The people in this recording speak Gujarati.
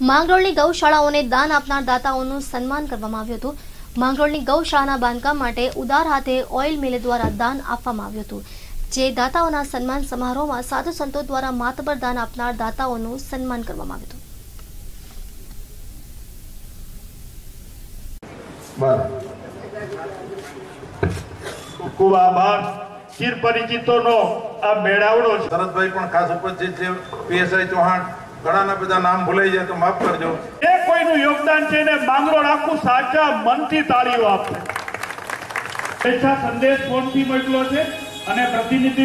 માંગરોળની ગૌશાળાઓને દાન આપનાર દાતાઓનું સન્માન કરવામાં આવ્યું હતું. માંગરોળની ગૌશાળાના બાંધકામ માટે ઉદાર હાથે ઓઇલ મિલ દ્વારા દાન આપવામાં આવ્યું હતું. જે દાતાઓના સન્માન સમારોહમાં સાધુ સંતો દ્વારા માતબર દાન આપનાર દાતાઓનું સન્માન કરવામાં આવ્યું હતું. ખૂબ આભાર. ચિર પરિચિતોનો આ મેળાવડો શરદભાઈ પણ ખાસ ઉપસ્થિત છે. પીએસઆઈ ચૌહાણ ઘણાના બધા નામ ભૂલાઈ જાય તો માફ કરજો. એ કોઈનું યોગદાન છે ને માંગરોળ આખું સાચા મનથી તાળીઓ આપે. શુભેચ્છા સંદેશ ફોનથી મોકલો છે અને પ્રતિનિધિ